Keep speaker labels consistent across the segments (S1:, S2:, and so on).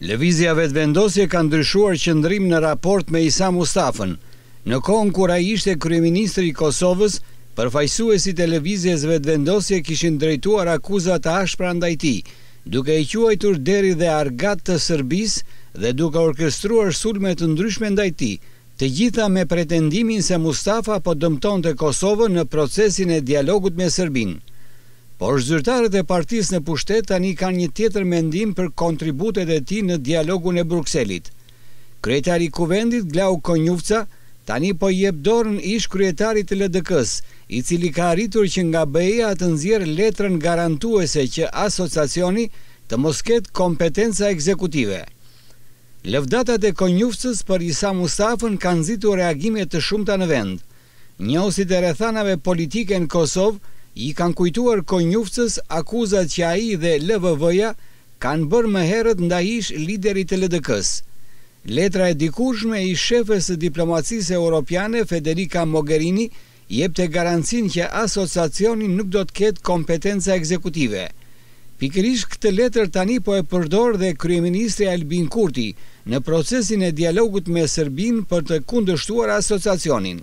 S1: Lëvizja Vetëvendosje ka ndryshuar qëndrim në raport me Isa Mustafën. Në kohën kur ai ishte kryeministër i Kosovës, përfaqësuesit e Lëvizjes Vetëvendosje kishin drejtuar akuza të ashpra ndaj tij, duke e quajtur deri dhe argat të Serbisë dhe duke orkestruar sulme të ndryshme ndaj tij, Të gjitha me pretendimin se Mustafa po dëmtonte Kosovën në procesin e dialogut me Serbinë. Por zyrtarët e partisë në pushtet tani kanë një tjetër mendim për kontributet e tij në dialogun e Brukselit. Kryetari i Kuvendit, Glauk Konjufca, tani po i jep dorën ish-kryetarit të LDK-së, i cili ka arritur që nga BE-ja të nxjerrë letrën garantuese që Asociacioni të mos ketë kompetenca ekzekutive. Lëvdatat e Konjufcës për Isa Mustafën kanë nxitur reagime të shumta në vend. Njohësit e rrethanave politike në Kosovë i kanë kujtuar Konjufcës akuzat që ai dhe LVV-ja kanë bërë më herët ndaj ish-liderit të LDK-së. Letra e dikurshme e ish-shefes së diplomacisë europiane, Federica Mogherini, Jepte garancinë që Asociacioni nuk do të ketë kompetenca ekzekutive. Pikërisht këtë letër tani po e përdor dhe kryeministri Albin Kurti në procesin e dialogut me Serbinë për të kundërshtuar Asociacionin.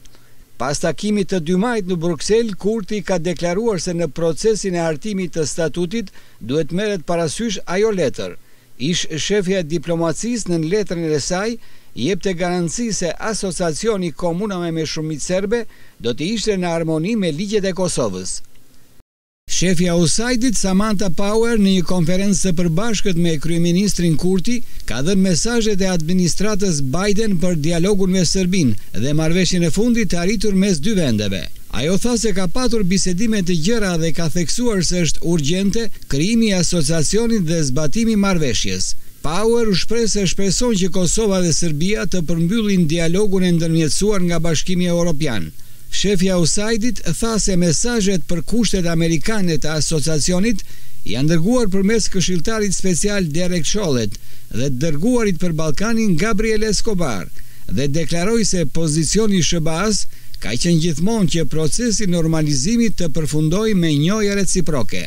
S1: Pas takimit të dy majit në Bruksel, Kurti ka deklaruar se në procesin e hartimit të Statutit duhet të merret parasysh ajo letër, Ish shefja e diplomacisë në letrën e saj jepte garanci se Asociacioni i komunave me shumicë serbe do të ishte në harmoni me ligjet e Kosovës. Shefja e USAID-it, Samantha Power në një konferencë të përbashkët me kryeministrin Kurti ka dhënë mesazhet e administratës Biden për dialogun me Serbinë dhe marrëveshjen e fundit të arritur mes dy vendeve. Ajo tha se ka patur bisedime të gjera dhe ka theksuar se është urgjente krijimi i Asociacionit dhe zbatimi i marrëveshjes. Power u shpreh se shpreson që Kosova dhe Serbia të përmbyllin dialogun e ndërmjetësuar nga Bashkimi Europian. Shefja e USAID-it tha se mesazhet për kushtet amerikane të Asociacionit janë dërguar përmes këshilltarit special Derek Chollet dhe të dërguarit për Ballkanin Gabriel Escobar, dhe deklaroi se pozicioni i SHBA-së ka qenë gjithmonë që procesi i normalizimit të përfundojë me njohje reciproke.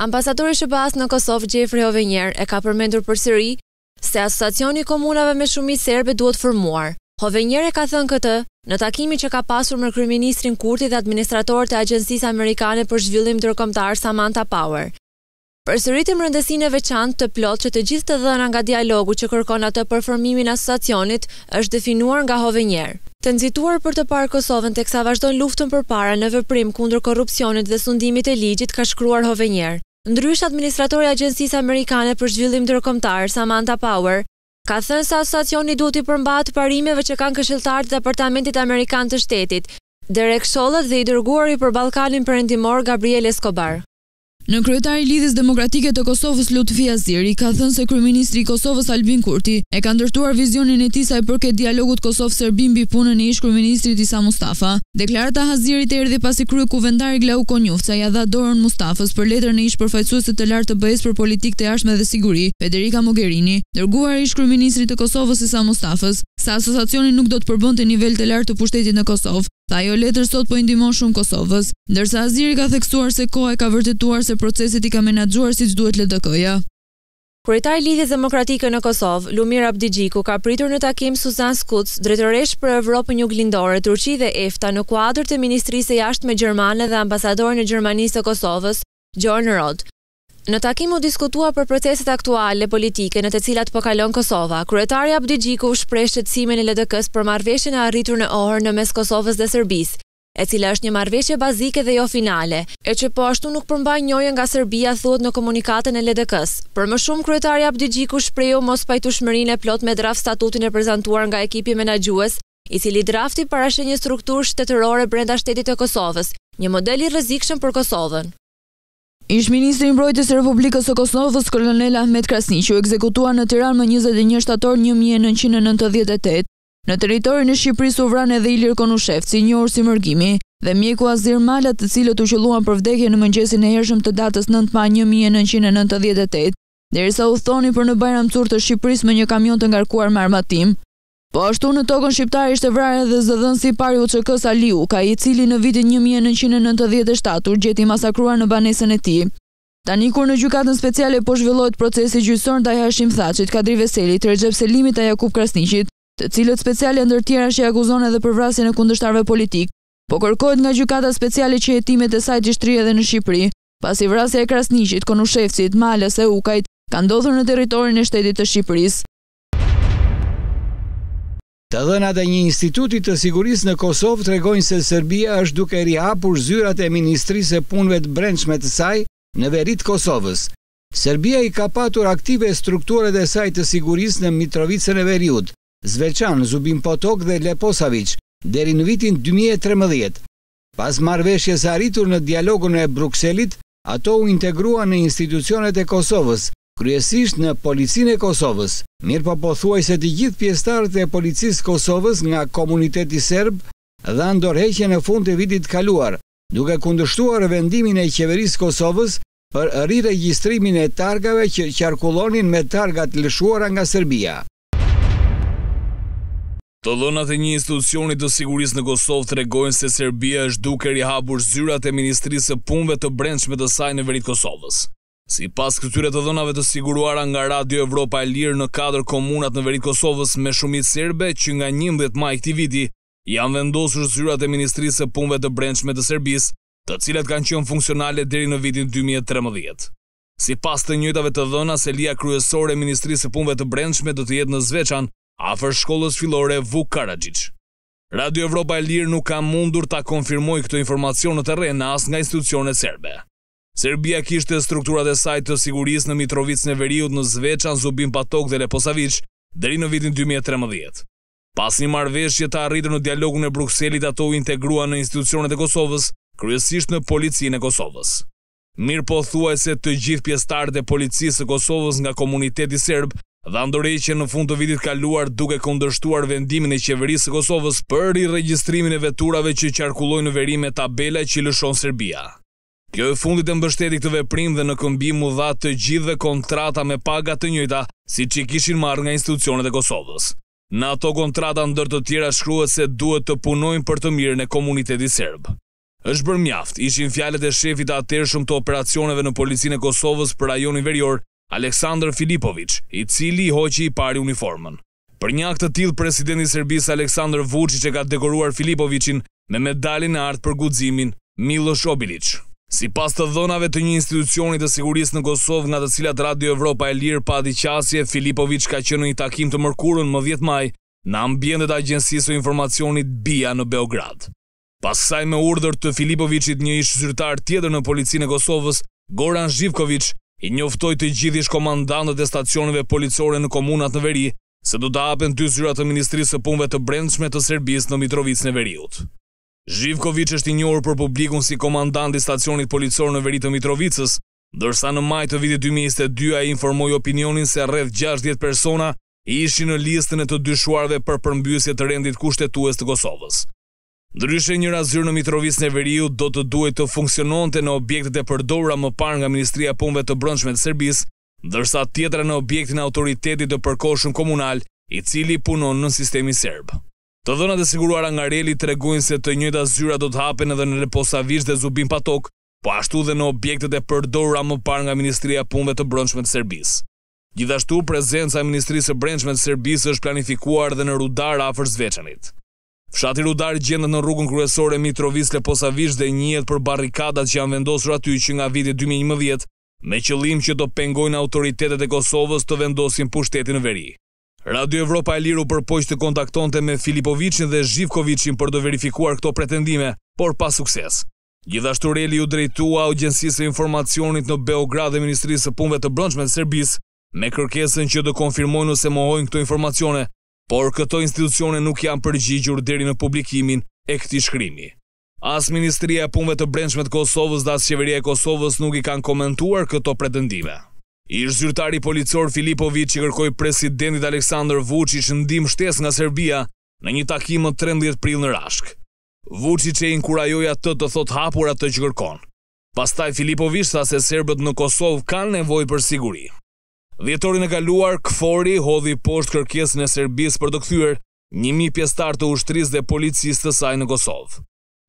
S2: Ambasadori i SHBA-së në Kosovë, Jeffrey Hovenier, e ka përmendur përsëri se Asociacioni i Komunave me shumicë serbe duhet formuar. Hovenier e ka thënë këtë në takimin që ka pasur me kryeministrin Kurti dhe administratoren e Agjencisë Amerikane për Zhvillim Ndërkombëtar Samantha Power. Përsëritim rëndësinë e veçantë të plotë që të gjithë të dhëna nga dialogu që kërkon atë për formimin e Asociacionit është definuar nga Hovenier. Të nxituar për të parë Kosovën teksa vazhdon luftën përpara në veprim kundër korrupsionit dhe sundimit e ligjit, ka shkruar Hovenier. Ndryshe, administratorja e Agjencisë Amerikane për Zhvillim Ndërkombëtar, Samantha Power, ka thënë se Asociacioni duhet t'i përmbahet parimeve që kanë këshilltarët e Departamentit Amerikan të Shtetit, Derek Chollet dhe i dërguari për Ballkanin Perëndimor, Gabriel Escobar.
S3: Nënkryetari i Lidhjes Demokratike të Kosovës, Lutfi Haziri, ka thënë se kryeministri i Kosovës, Albin Kurti, e ka ndërtuar vizionin e tij sa i përket dialogut Kosovë-Serbi mbi punën e ish-kryeministrit Isa Mustafa. Deklarata e Hazirit erdhi pasi kryekuvendari Glauk Konjufca ia dha dorën Mustafës për letrën e ish-përfaqësueses të lartë të BE-së për Politikë të Jashtme dhe Siguri, Federica Mogherini, dërguar ish-kryeministrit të Kosovës, Isa Mustafës, se Asociacioni nuk do të përbënte nivel të lartë të pushtetit në Kosovë. Ajo letër sot po i ndihmon shumë Kosovës. Ndërsa Haziri ka theksuar se koha e ka vërtetuar se proceset i ka menaxhuar siç duhet LDK-ja.
S2: Kryetari i Lidhjes Demokratike në Kosovë, Lumir Abdixhiku ka pritur në takim Susanne Schütz, drejtoreshë për Evropën Juglindore, Turqi dhe EFTA në kuadër të Ministrisë së Jashtme gjermane dhe ambasadorin e Gjermanisë të Kosovës, Jörn Rohde. Në takim u diskutua për proceset aktuale politike në të cilat po kalon Kosova. Kryetari Abdixhiku shprehu shqetësimin e LDK-së për marrëveshjen e arritur në Ohër në mes Kosovës dhe Serbisë, e cila është një marrëveshje bazike dhe jo finale, e që po ashtu nuk përmban njohje nga Serbia, thuhet në komunikatën e LDK-së. Për më shumë, kryetari Abdixhiku shprehu mospajtushmërinë e plotë me draft-statutin e prezantuar nga ekipi menaxhues, i cili drafti parasheh një strukturë shtetërore brenda shtetit të Kosovës, një model i rrezikshëm për Kosovën.
S3: Ish-ministri i Mbrojtjes së Republikës së Kosovës, kolonel Ahmet Krasniqi, u ekzekutua në Tiranë më njëzet e një shtator një mijë e nëntëqind e nëntëdhjetë e tetë. Në territorin e Shqipërisë u vranë edhe Ilir Konushevci, i njohur si Mërgimi, dhe mjeku Hazir Mala, të cilët u qëlluan për vdekje në mëngjesin e hershëm të datës nëntë maj një mijë e nëntëqind e nëntëdhjetë e tetë, derisa udhëtonin për në Bajram Curr të Shqipërisë me një kamion të ngarkuar me armatim. Po ashtu në tokën shqiptare ishte vrarë edhe zëdhënësi i parë i UÇK-së Ali Uka, i cili në vitin një mijë e nëntëqind e nëntëdhjetë e shtatë u gjet i masakruar në banesën e tij. Tani kur në Gjykatën Speciale po zhvillohet procesi gjyqësor ndaj Hashim Thaçit, Kadri Veselit, Rexhep Selimit e Jakup Krasniqit, të cilët Specialja ndër tjerash i akuzon edhe për vrasjen e kundërshtarëve politikë, po kërkohet nga Gjykata Speciale që hetimet e saj t'i shtrijë edhe në Shqipëri, pasi vrasja e Krasniqit, Konushevcit, Malës e Ukajt ka ndodhur në territorin e shtetit të Shqipërisë.
S1: Të dhënat e një instituti të sigurisë në Kosovë tregojnë se Serbia është duke rihapur zyrat e Ministrisë së Punëve të Brendshme të saj në veri të Kosovës. Serbia i ka patur aktive strukturat e saj të sigurisë në Mitrovicën e Veriut, Zveçan, Zubin Potok dhe Leposaviq deri në vitin dy mijë e trembëdhjetë. Pas marrëveshjes së arritur në dialogun e Brukselit, ato u integruan në institucionet e Kosovës, kryesisht në Policinë e Kosovës, mirëpo pothuajse të gjithë pjesëtarët e Policisë së Kosovës nga komuniteti serb dhanë dorëheqje në fund të vitit të kaluar, duke kundërshtuar vendimin e Qeverisë së Kosovës për riregjistrimin e targave që qarkullonin me targa të lëshuara nga Serbia.
S4: Të dhënat e një institucioni të sigurisë në Kosovë tregojnë se Serbia është duke rihapur zyrat e Ministrisë së Punëve të Brendshme të saj në veri të Kosovës. Sipas këtyre të dhënave të siguruara nga Radio Evropa e Lirë në katër komunat në veri të Kosovës me shumicë serbe që nga njëmbëdhjetë maji i këtij viti janë vendosur zyrat e Ministrisë së Punëve të Brendshme të Serbisë, të cilat kanë qenë funksionale deri në vitin dy mijë e trembëdhjetë. Sipas të njëjtave të dhëna, selia kryesore e Ministrisë së Punëve të Brendshme do të jetë në Zveçan, afër shkollës fillore Vuk Karaxhiç. Radio Evropa e Lirë nuk ka mundur ta konfirmojë këtë informacion në terren as nga institucionet serbe. Serbia kishte strukturat e saj të sigurisë në Mitrovicën e Veriut, në Zveçan, Zubin Potok dhe Leposaviq, deri në vitin dy mijë e trembëdhjetë. Pas një marrëveshje të arritur në dialogun e Brukselit ato u integruan në institucionet e Kosovës, kryesisht në Policinë e Kosovës. Mirëpo thuajse të gjithë pjesëtarët e Policisë së Kosovës nga komuniteti serb dhanë dorëheqje në fund të vitit të kaluar duke kundërshtuar vendimin e Qeverisë së Kosovës për riregjistrimin e veturave që qarkullojnë në veri me tabela që i lëshon Serbia. Kjo e fundit e mbështeti këtë veprim dhe në këmbim u dha të gjithëve kontrata me paga të njëjta siç i kishin marrë nga institucionet e Kosovës. Në ato kontrata ndër të tjera shkruhet se duhet të punojnë për të mirën e komunitetit serb. Është bërë mjaft, ishin fjalët e shefit të atëhershëm të operacioneve në Policinë e Kosovës për rajonin verior, Aleksandër Filipoviç, i cili i hoqi i pari uniformën. Për një akt të tillë presidenti i Serbisë Aleksandër Vuçiç e ka dekoruar Filipoviçin me medaljen e artë për guximin Millosh Obiliç. Sipas të dhënave të një institucioni të sigurisë në Kosovë nga të cilat Radio Evropa e Lirë pati qasje, Filipoviç ka qenë në një takim të mërkurën më dhjetë maj në ambientet e Agjencisë së Informacionit, BIA në Beograd. Pas kësaj me urdhër të Filipoviçit një ish zyrtar tjetër në Policinë e Kosovës, Goran Zhivkoviç, i njoftoi të gjithë ish komandantët e stacioneve policore në komunat në veri se do të hapen dy zyra të Ministrisë së Punëve të Brendshme të Serbisë në Mitrovicën e Veriut. Zhivkoviç është i njohur për publikun si komandant i stacionit policor në veri të Mitrovicës, ndërsa në maj të vitit dy mijë e njëzet e dy ai informoi opinionin se rreth gjashtëdhjetë persona ishin në listën e të dyshuarve për përmbysje të rendit kushtetues të Kosovës. Ndryshe njëra zyrë në Mitrovicën e Veriut do të duhej të funksiononte në objektet e përdorura më parë nga Ministria e Punëve të Brendshme të Serbisë, ndërsa tjetra në objektin e Autoritetit të Përkohshëm Komunal, i cili punon nën sistemin serb. Të dhënat e siguruara nga REL-i tregojnë se të njëjta zyra do të hapen edhe në Leposaviç dhe Zubin Potok, po ashtu dhe në objektet e përdorura më parë nga Ministria e Punëve të Brendshme të Serbisë. Gjithashtu, prezenca e Ministrisë së Brendshme të Serbisë është planifikuar edhe në Rudar afër Zveçanit. Fshati Rudar gjendet në rrugën kryesore Mitrovicë-Leposaviç dhe njihet për barrikadat që janë vendosur aty që nga viti dy mijë e njëmbëdhjetë me qëllim që të pengojnë autoritetet e Kosovës të vendosin pushtetin në veri. Radio Evropa e Lirë u përpoq të kontaktonte me Filipoviçin dhe Zhivkoviçin për të verifikuar këto pretendime, por pa sukses. Gjithashtu REL-i iu drejtua Agjencisë së Informacionit në Beograd dhe Ministrisë së Punëve të Brendshme të Serbisë me kërkesën që të konfirmojnë ose mohojnë këto informacione, por këto institucione nuk janë përgjigjur deri në publikimin e këtij shkrimi. As Ministria e Punëve të Brendshme të Kosovës dhe as Qeveria e Kosovës nuk i kanë komentuar këto pretendime. Ish-zyrtari policor Filipoviç i kërkoi presidentit Aleksandër Vuçiç ndihmë shtesë nga Serbia në një takim më trembëdhjetë prill në Rashkë. Vuçiç e inkurajoi atë të thotë hapur atë që kërkon. Pastaj Filipoviç tha se serbët në Kosovë kanë nevojë për siguri. Dhjetorin e kaluar, KFOR-i hodhi poshtë kërkesën e Serbisë për të kthyer një mijë pjesëtarë të ushtrisë dhe policisë të saj në Kosovë.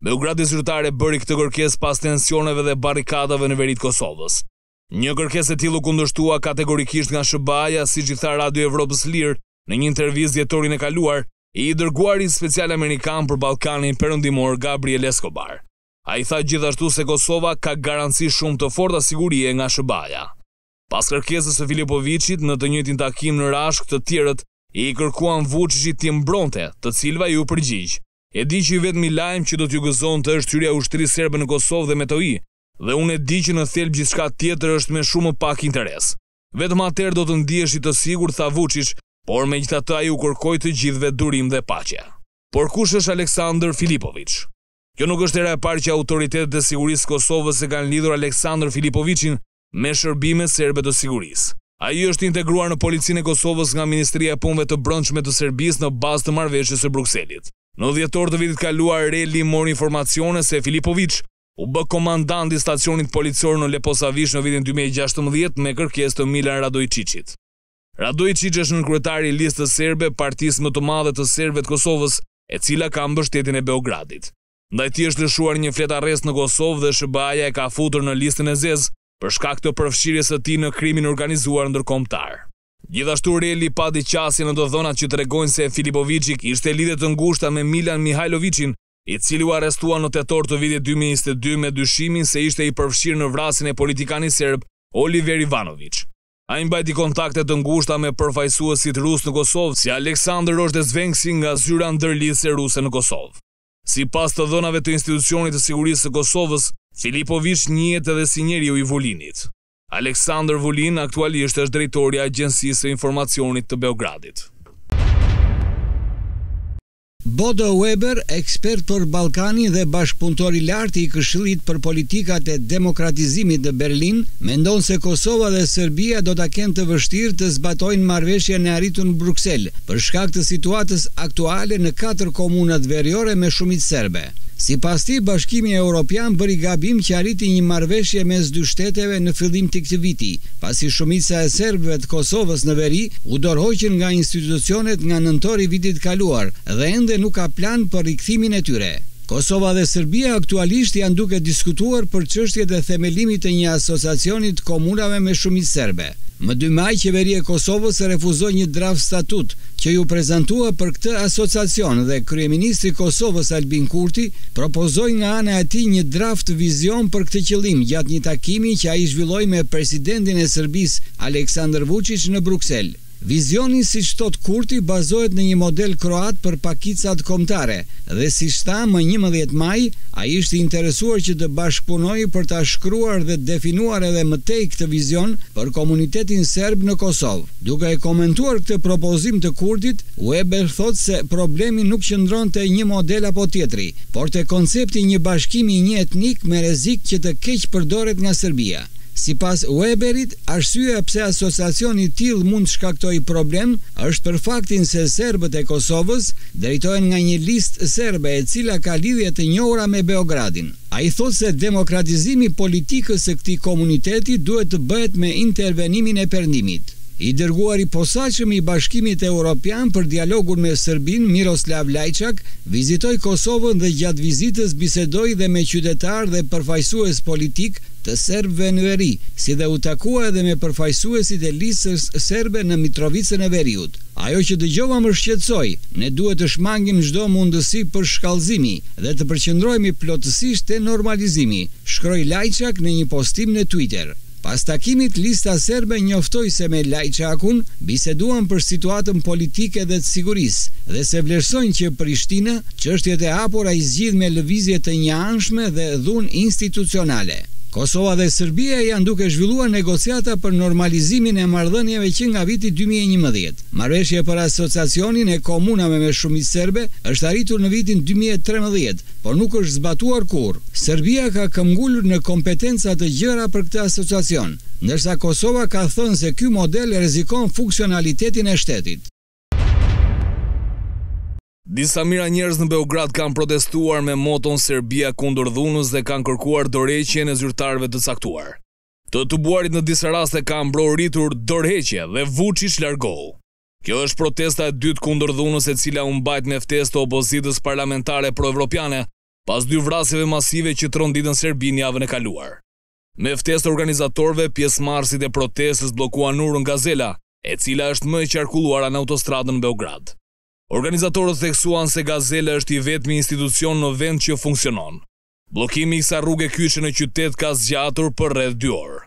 S4: Beogradi zyrtar e bëri këtë kërkesë pas tensioneve dhe barrikadave në veri të Kosovës. Një kërkesë e tillë u kundërshtua kategorikisht nga SHBA-ja, siç i tha Radio Evropës së Lirë në një intervistë dhjetorin e kaluar, i dërguari special amerikan për Ballkanin Perëndimor Gabriel Escobar. Ai tha gjithashtu se Kosova ka garanci shumë të forta sigurie nga SHBA-ja. Pas kërkesës së Filipoviçit në të njëjtin takim në Rashkë të tjerët i kërkuan Vuçiçit t'i mbronte, të cilëve ai iu përgjigj, E di që i vetmi lajm që do t'ju gëzonte është hyrja e ushtrisë serbe në Kosovë dhe Metohi dhe unë e di që në thelb gjithçka tjetër është me shumë më pak interes. Vetëm atëherë do të ndiheshi të sigurt, tha Vuçiç, por megjithatë ai u kërkoi të gjithëve durim dhe paqe. Por kush është Aleksandër Filipoviç? Kjo nuk është hera e parë që autoritetet e sigurisë së Kosovës e kanë lidhur Aleksandër Filipoviçin me shërbimet serbe të sigurisë. Ai është integruar në Policinë e Kosovës nga Ministria e Punëve të Brendshme të Serbisë në bazë të marrëveshjes së Brukselit. Në dhjetor të vitit kaluar REL-i mori informacione se Filipoviç u bë komandant i stacionit policor në Leposavish në vitin dy mijë e gjashtëmbëdhjetë me kërkesë të Milan Radoiçiçit. Radoiçiç është nënkryetari i Listës Serbe, partisë më të madhe të serbëve të Kosovës, e cila ka mbështetjen e Beogradit. Ndaj tij është lëshuar një fletarrest në Kosovë dhe SHBA-ja e ka futur në listën e zezë për shkak të përfshirjes së tij në krimin e organizuar ndërkombëtar. Gjithashtu REL-i pati qasje në të dhënat që tregojnë se Filipoviçi kishte lidhje të ngushta me Milan Mihajloviçin, i cili u arrestua në tetor të vitit dy mijë e njëzet e dy me dyshimin se ishte i përfshirë në vrasjen e politikanit serb Oliver Ivanoviç. Ai mbajti kontakte të ngushta me përfaqësuesit rusë në Kosovë, si Aleksandër Rozhdestvengsi nga Zyra Ndërlidhëse Ruse në Kosovë. Sipas të dhënave të institucionit të sigurisë së Kosovës, Filipoviç njihet edhe si njeriu i Vulinit. Aleksandër Vulin aktualisht është drejtor i Agjencisë së Informacionit të Beogradit.
S1: Bodo Weber, ekspert për Ballkanin dhe bashkëpunëtor i lartë i Këshillit për Politikat e Demokratizimit në Berlin, mendon se Kosova dhe Serbia do ta kenë të vështirë të zbatojnë marrëveshjen e arritur në Bruksel, Për shkak të situatës aktuale në katër komunat veriore me shumicë serbe. Sipas tij, Bashkimi Europian bëri gabim që arriti një marrëveshje mes dy shteteve në fillim të këtij viti, pasi shumica e serbëve të Kosovës në veri u dorëhoqën nga institucionet nga nëntori i vitit të kaluar dhe ende nuk ka plan për rikthimin e tyre. Kosova dhe Serbia aktualisht janë duke diskutuar për çështjet e themelimit të një asociacioni të komunave me shumicë serbe. Më dy maj Qeveria e Kosovës refuzoi një draft statut që iu prezantua për këtë asociacion dhe kryeministri i Kosovës Albin Kurti propozoi nga ana e tij një draft vizion për këtë qëllim gjatë një takimi që ai zhvilloi me presidentin e Serbisë Aleksandër Vuçiç në Bruksel. Vizioni siç thotë Kurti bazohet në një model kroat për pakicat kombëtare dhe siç tha më njëmbëdhjetë maj, ai është i interesuar që të bashkëpunojë për ta shkruar dhe definuar edhe më tej këtë vizion për komunitetin serb në Kosovë. Duke e komentuar këtë propozim të Kurtit, Weber thotë se problemi nuk qëndron te një model apo tjetri, por te koncepti i një bashkimi njëetnik me rrezik që të keqpërdoret nga Serbia. Sipas Weberit, arsyeja pse asociacioni i tillë mund të shkaktojë problem është për faktin se serbët e Kosovës drejtohen nga një listë serbe e cila ka lidhje të njohura me Beogradin. Ai thotë se demokratizimi i politikës së këtij komuniteti duhet të bëhet me intervenimin e Perëndimit. I dërguari i posaçëm i Bashkimit Europian për dialogun me Serbinë, Miroslav Lajçak, vizitoi Kosovën dhe gjatë vizitës bisedoi dhe me qytetarë dhe përfaqësues politikë, të serbëve në veri, si dhe u takua edhe me përfaqësuesit e Listës Serbe në Mitrovicën e Veriut. Ajo që dëgjova më shqetësoi, ne duhet të shmangim çdo mundësi përshkallëzimi dhe të përqendrohemi plotësisht te normalizimi, shkroi Lajçak në një postim në Twitter. Pas takimit, Lista Serbe njoftoi se me Lajçakun biseduan për situatën politike dhe të sigurisë dhe se vlerësojnë që Prishtina çështjet e hapura i zgjidh me lëvizje të anshme dhe dhunë institucionale. Kosova dhe Serbia janë duke zhvilluar negociata për normalizimin e marrëdhënieve që nga viti dy mijë e njëmbëdhjetë. Marrëveshje për Asociacionin e komunave me shumicë serbe është arritur në vitin dy mijë e trembëdhjetë, por nuk është zbatuar kurrë. Serbia ka këmbëngulur në kompetenca të gjera për këtë asociacion, ndërsa Kosova ka thënë se ky model rrezikon funksionalitetin e shtetit.
S4: Disa mijëra njerëz në Beograd kanë protestuar me moton Serbia kundër dhunës dhe kanë kërkuar dorëheqjen e zyrtarëve të caktuar. Të tubuarit në disa raste kanë brohoritur dorëheqje dhe Vuçiç largohu. Kjo është protesta e dytë kundër dhunës e cila u mbajt me ftesë të opozitës parlamentare proevropiane pas dy vrasjeve masive që tronditën Serbinë javën e kaluar. Me ftesë të organizatorëve, pjesëmarrësit e protestës bllokuan urën Gazela, e cila është më e qarkulluara në autostradën në Beograd. Organizatorët theksuan se Gazela është i vetmi institucion në vend që funksionon. Bllokimi i kësaj rruge kyçe në qytet ka zgjatur për rreth dy orë.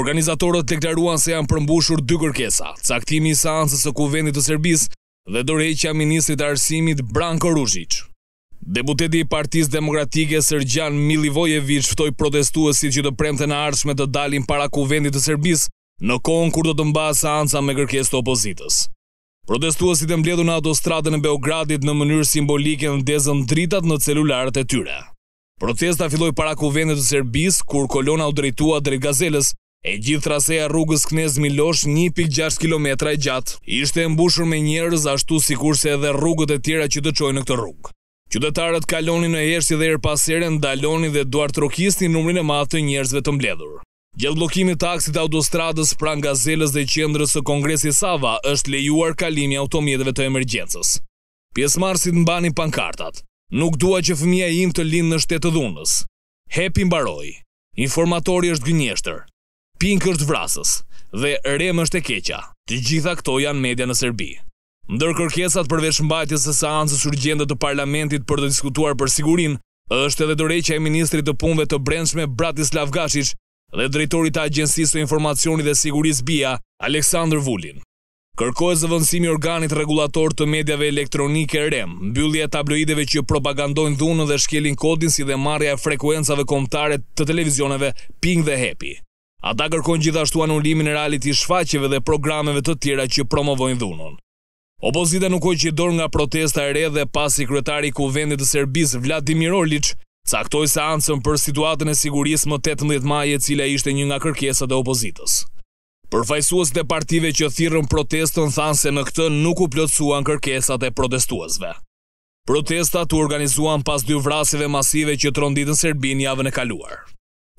S4: Organizatorët deklaruan se janë përmbushur dy kërkesa, caktimi i seancës së Kuvendit të Serbisë dhe dorëheqja e ministrit të Arsimit, Branko Ruzhiq. Deputeti i Partisë Demokratike, Sërgjan Milivojeviq ftoi protestuesit që të premten e ardhshme të dalin para Kuvendit të Serbisë në kohën kur do të mbahet seanca me kërkesë të opozitës. Protestuesit e mbledhur në autostradën e Beogradit në mënyrë simbolike ndezën dritat në celularët e tyre. Protesta filloi para Kuvendit të Serbisë, kur kolona u drejtua drejt Gazelës, e gjithë traseja e rrugës Knez Milosh një pikë gjashtë kilometra e gjatë, ishte e mbushur me njerëz ashtu sikurse edhe rrugët e tjera që të çojnë në këtë rrugë. Qytetarët kalonin në heshtje dhe herë pas here ndalonin dhe duartrokisnin numrin e madh të njerëzve të mbledhur. Gjatë bllokimit të aksit të autostradës pranë Gazelës dhe Qendrës së Kongresit Sava është lejuar kalimi i automjeteve të emergjencës. Pjesëmarrësit mbanin pankartat, Nuk dua që fëmija im të lindë në shtet të dhunës. Happy mbaroi, Informatori është gënjeshtër. Pink është vrasës. Dhe Rem është e keqja. Të gjitha këto janë media në Serbi. Ndër kërkesat përveç mbajtjes së seancës urgjente të Parlamentit për të diskutuar për sigurinë, është edhe dorëheqja e ministrit të Punëve të Brendshme, Bratislav Gashiç, dhe drejtorit të Agjencisë së Informacionit dhe Sigurisë BIA, Aleksandër Vulin. Kërkohet zëvendësimi i organit rregullator të mediave elektronike, REM, mbyllja e tabloideve që propagandojnë dhunën dhe shkelin kodin si dhe marrja e frekuencave kombëtare të televizioneve Pink dhe Happy. Ata kërkojnë gjithashtu anulimin e reality-shfaqjeve dhe programeve të tjera që promovojnë dhunën. Opozita nuk hoqi dorë nga protesta e re dhe pasi kryetari i Kuvendit të Serbisë, Vladimir Orliç, caktoi seancën për situatën e sigurisë më tetëmbëdhjetë maj e cila ishte një nga kërkesat e opozitës. Përfaqësuesit e partive që thirrën protestën thanë se në këtë nuk u plotësuan kërkesat e protestuesve. Protestat u organizuan pas dy vrasjeve masive që tronditën Serbinë javën e kaluar.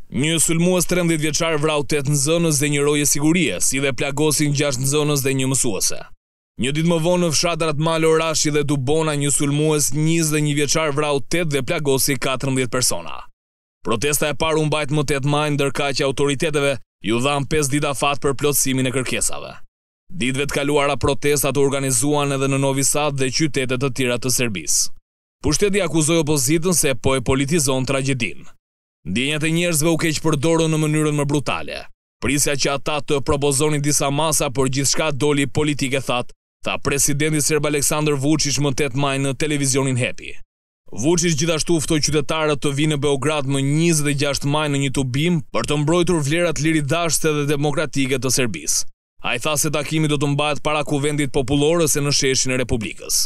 S4: Një sulmues trembëdhjetë vjeçar vrau tetë nxënës dhe një roje sigurie, si dhe plagosin gjashtë nxënës dhe një mësuese. Një ditë më vonë në fshatrat Malo Orashje dhe Dubona një sulmues njëzet dhe një vjeçar vrau tetë dhe plagosi katërmbëdhjetë persona. Protesta e parë u mbajt më tetë maj ndërkaq autoriteteve iu dhanë pesë ditë afat për plotësimin e kërkesave. Ditëve të kaluara protestat u organizuan edhe në Novi Sad dhe qytete të tjera të Serbisë. Pushteti akuzoi opozitën se po e politizon tragjedinë. Ndjenjat e njerëzve u keqpërdorën në mënyrën më brutale. Prisja që ata të propozonin disa masa por gjithçka doli politikë e thatë, tha presidenti serb Aleksandër Vuçiç më tetë maj në televizionin Hepi. Vuçiç gjithashtu ftoi qytetarët të vijnë në Beograd më njëzet e gjashtë maj në një tubim për të mbrojtur vlerat liridashëse dhe demokratike të Serbisë. Ai tha se takimi do të mbahet para Kuvendit Popullor ose në sheshin e Republikës.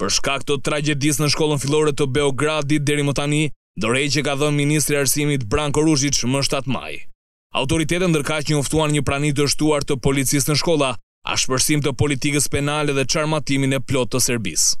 S4: Për shkak të tragjedisë në shkollën fillore të Beogradit deri më tani, dorëheqje ka dhënë ministri i Arsimit, Branko Ruzhiç, më shtatë maj. Autoritetet ndërkaq njoftuan një prani të shtuar të policisë në shkolla, ashpërsim të politikës penale dhe çarmatimin e plotë të Serbisë.